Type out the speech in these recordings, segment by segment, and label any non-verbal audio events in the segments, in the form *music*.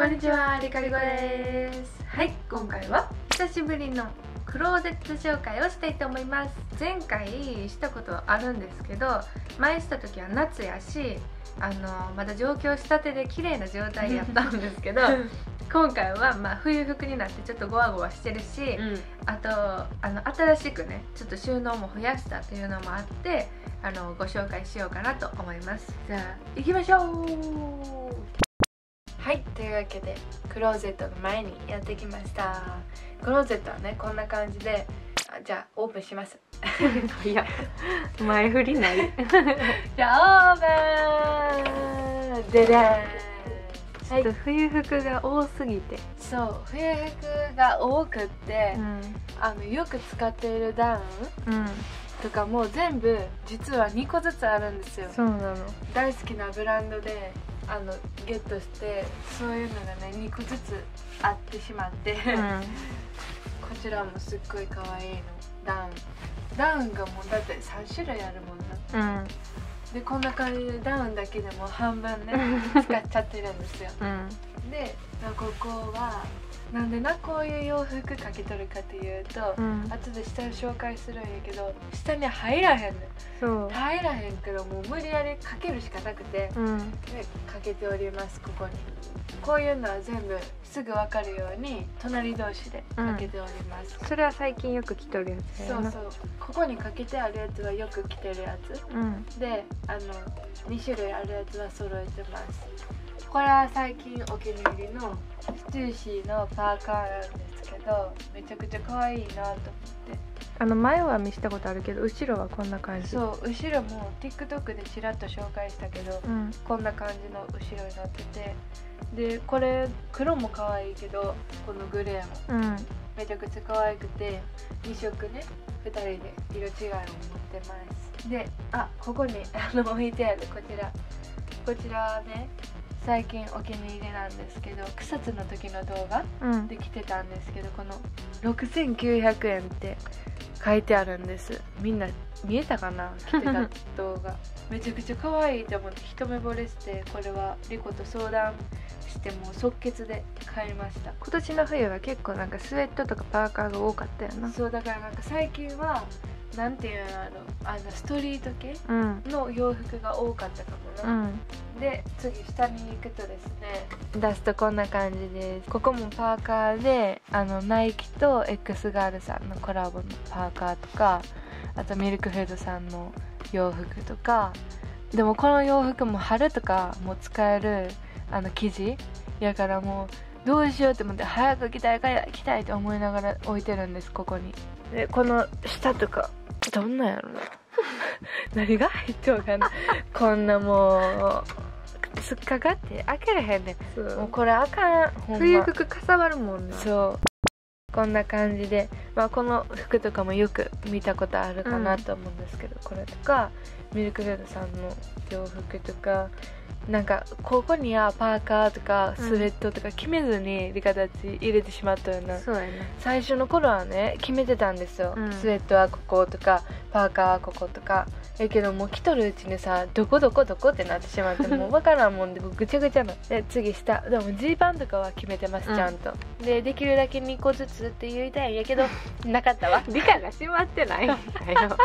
こんにちはリカリコです。はい今回は久しぶりのクローゼット紹介をしたいと思います。前回したことあるんですけど前した時は夏やしあのまだ上京したてで綺麗な状態やったんですけど今回はまあ冬服になってちょっとゴワゴワしてるし、うん、あとあの新しくねちょっと収納も増やしたというのもあってあのご紹介しようかなと思います。じゃあ行きましょうはいというわけでクローゼットの前にやってきました。クローゼットはねこんな感じであじゃあオープンします。*laughs* いや前振りない。*laughs* じゃあオープン。ででちょっと冬服が多すぎて、そう冬服が多くって、ん。あのよく使っているダウンうん、とかも全部実は2個ずつあるんですよ。そうなの。大好きなブランドであのゲットしてそういうのがね2個ずつあってしまって、*laughs* こちらもすっごい可愛いの。ダウン。ダウンがもうだって3種類あるもんな。うん。でこんな感じでダウンだけでも半分ね *laughs* 使っちゃってるんですよ。うん。でここはなんでなこういう洋服かけとるかというと、うん。後で下で紹介するんやけど下に入らへんねんそう。入らへんからもう無理やりかけるしかなくて、うん。でかけておりますここに。こういうのは全部すぐ分かるように隣同士でかけております、それは最近よく着とるやつそうそう。ここにかけてあるやつはよく着てるやつ。うん。であの2種類あるやつは揃えてますこれは最近お気に入りのステューシーのパーカーなんですけどめちゃくちゃ可愛いなと思って。あの前は見したことあるけど後ろはこんな感じ。そう後ろも TikTok でちらっと紹介したけどうん。こんな感じの後ろになってて。でこれ黒も可愛いけどこのグレーも。うん。めちゃくちゃ可愛くて2色ね2人で色違いを持ってます。であここにあの置いてあるこちら。こちらはね最近お気に入りなんですけど草津の時の動画うん。で来てたんですけどこの6900円って書いてあるんです。みんな見えたかな？来てた動画。*laughs* めちゃくちゃ可愛いと思って一目惚れしてこれはリコと相談してもう即決で買いました。今年の冬は結構なんかスウェットとかパーカーが多かったよな。そうだからなんか最近はなんていうのあのあのストリート系うん。の洋服が多かったかもな、うん。で次下に行くとですね出すとこんな感じです。ここもパーカーであのナイキと x ガールさんのコラボのパーカーとかあとミルクフェードさんの洋服とか。でもこの洋服も春とかも使えるあの生地やからもうどうしようって思って早く着たいから着たいと思いながら置いてるんですここに。でこの下とかどんなんやろな。*laughs* 何が入ってわかんない。こんなもう突っかかって開けれへんねん。もうこれあかん。ほんま。冬服かさばるもんな。そう。こんな感じで、まあ、この服とかもよく見たことあるかなと思うんですけど、これとかミルクレードさんの洋服とかなんかここにはパーカーとかスウェットとか決めずにリカたち入れてしまったような、そうやな。最初の頃はね決めてたんですよ、うん。スウェットはこことかパーカーはこことか。やけどもう着とるうちにさどこどこどこってなってしまって *laughs* もう分からんもんでぐちゃぐちゃなで次下。でもジーパンとかは決めてますうん。ちゃんと、でできるだけ2個ずつって言いたいんやけどなかったわ。*laughs* 理科が閉まってない。んだよ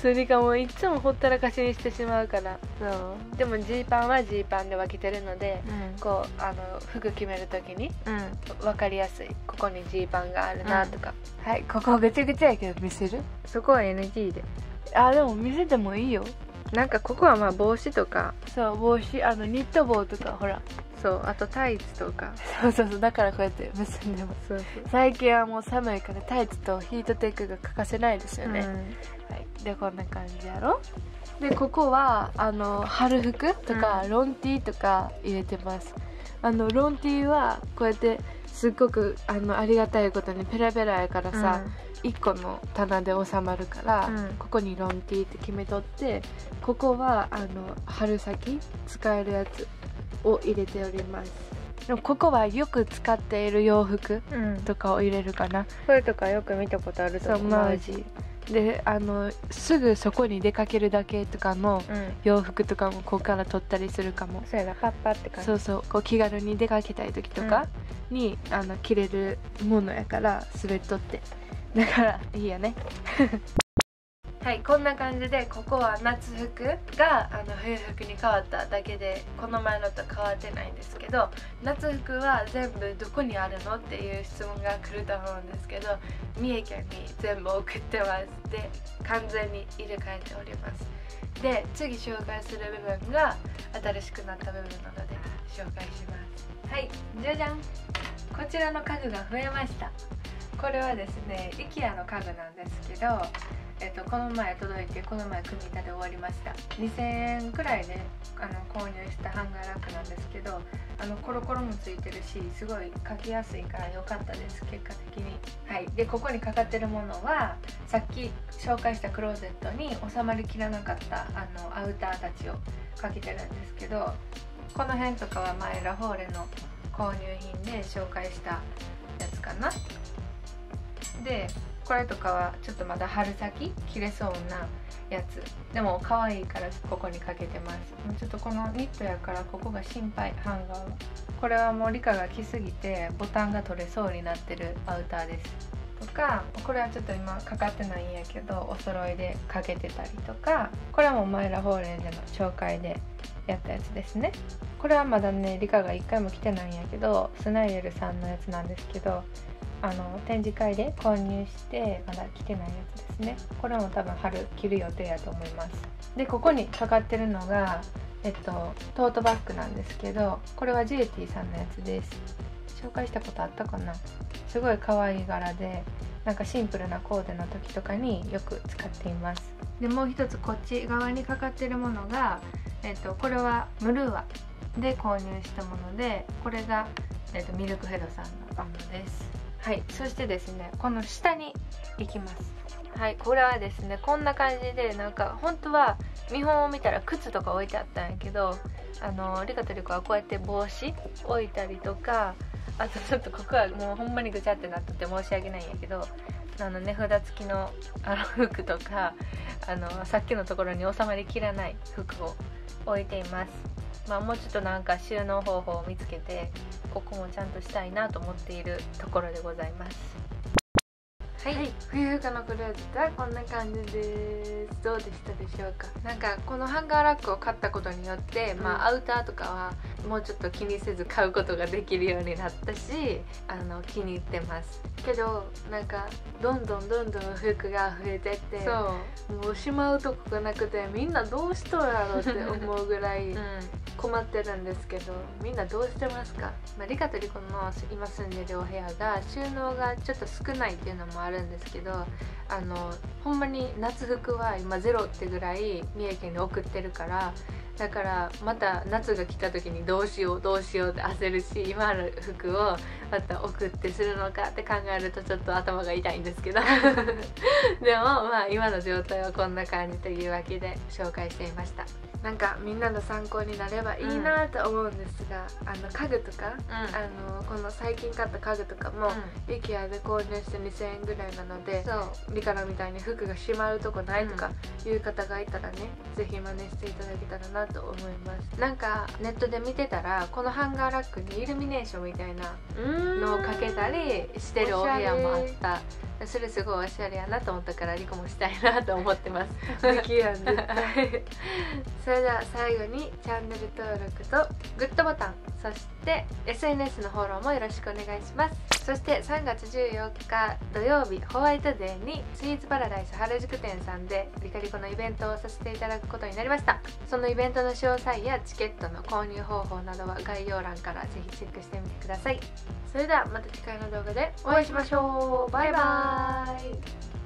それかもういつもほったらかしにしてしまうから。そう。でもジーパンはジーパンで分けてるのでうん。こうあの服決める時にうん。分かりやすい。ここにジーパンがあるなとか、はいここぐちゃぐちゃやけど見せる？そこは NG で。あでも見せてもいいよ。なんかここはまあ帽子とか。そう帽子あのニット帽とかほら。そうあとタイツとか。そうそうそうだからこうやって結んでます。そう最近はもう寒いからタイツとヒートテックが欠かせないですよそう、ね、はい、でこんな感じやろでここはあの春服とか、うん。ロンティーとか入れてます。あのロンティーはこうやってすっごくあのありがたいことにペラペラやからうん。さ、1個の棚で収まるから、うん。ここにロンティーって決めとってここはあの春先使えるやつを入れております。でもここはよく使っている洋服うん。とかを入れるかな。これとかよく見たことあるとそう。思うマウジであのすぐそこに出かけるだけとかのうん。洋服とかもここから取ったりするかも。そうやなパッパって感じ。そうそうこう気軽に出かけたい時とかに、あの着れるものやからスウェットって。だからいいよねはいこんな感じでここは夏服があの冬服に変わっただけでこの前のと変わってないんですけど夏服は全部どこにあるのっていう質問が来ると思うんですけど三重県に全部送ってます。で完全に入れ替えております。で次紹介する部分が新しくなった部分なので紹介します。はいじゃじゃんこちらの家具が増えました。これはですね IKEA の家具なんですけどえっと、この前届いてこの前組み立て終わりました。2000円くらいであの購入したハンガーラックなんですけどあのコロコロもついてるしすごい書きやすいから良かったです。結果的に。はい。でここにかかってるものはさっき紹介したクローゼットに収まりきらなかったあのアウターたちをかけてるんですけどこの辺とかは前ラフォーレの購入品で紹介したやつかな。でこれとかはちょっとまだ春先？着れそうなやつ。でも可愛いからここにかけてます。もうちょっとこのニットやからここが心配ハンガーは。これはもうリカが着すぎてボタンが取れそうになってるアウターです。とかこれはちょっと今かかってないんやけどお揃いでかけてたりとか。これはもう前ラフォーレンでの紹介でやったやつですね。これはまだねリカが1回も着てないんやけどスナイエルさんのやつなんですけどあの展示会で購入してまだ着てないやつですね。これも多分春着る予定やと思います。でここにかかってるのがえっとトートバッグなんですけどこれはジュエティさんのやつです。紹介したことあったかな？すごい可愛い柄でなんかシンプルなコーデの時とかによく使っています。でもう一つこっち側にかかってるものが、えっと、これはムルーアで購入したものでこれが、えっと、ミルクヘドさんのものです。はいそしてですねこの下に行きます。はいこれはですねこんな感じでなんか本当は見本を見たら靴とか置いてあったんやけどあのリカとリコはこうやって帽子置いたりとかあとちょっとここはもうほんまにぐちゃってなってて申し訳ないんやけどあの値札付きのあの服とかあのさっきのところに収まりきらない服を置いています。まあもうちょっとなんか収納方法を見つけてここもちゃんとしたいなと思っているところでございます。はい、冬服のクローゼットはこんな感じです。どうでしたでしょうか？なんかこのハンガーラックを買ったことによって、うん。まあアウターとかはもうちょっと気にせず買うことができるようになったしあの気に入ってます。けどなんかどんどんどんどん服が増えてってそう。もうしまうとこがなくてみんなどうしとるやろうって思うぐらい *laughs* うん。困ってるんですけどみんなどうしてますか、まあ、リカとリコの今住んでるお部屋が収納がちょっと少ないっていうのもあるるんですけどあのほんまに夏服は今ゼロってぐらい三重県に送ってるからだからまた夏が来た時にどうしようどうしようって焦るし今ある服をまた送ってするのかって考えるとちょっと頭が痛いんですけど。*laughs* でもまあ今の状態はこんな感じというわけで紹介していました。なんかみんなの参考になればいいなと思うんですが、あの家具とか、あのこの最近買った家具とかも、う IKEA で購入して2000円ぐらいなのでそう。リカラみたいに服がしまうとこないとかいう方がいたらね、ぜひ真似していただけたらなと思います。なんかネットで見てたらこのハンガーラックにイルミネーションみたいなのをかけたりしてるお部屋もあった。それすごいおしゃれやなと思ったからリコもしたいなと思ってます。できやん絶対それでは最後にチャンネル登録とグッドボタンそして SNS のフォローもよろしくお願いします。そして3月14日土曜日ホワイトデーにスイーツパラダイス原宿店さんでリカリコのイベントをさせていただくことになりました。そのイベントの詳細やチケットの購入方法などは概要欄からぜひチェックしてみてください。それではまた次回の動画でお会いしましょう。バイバーイ。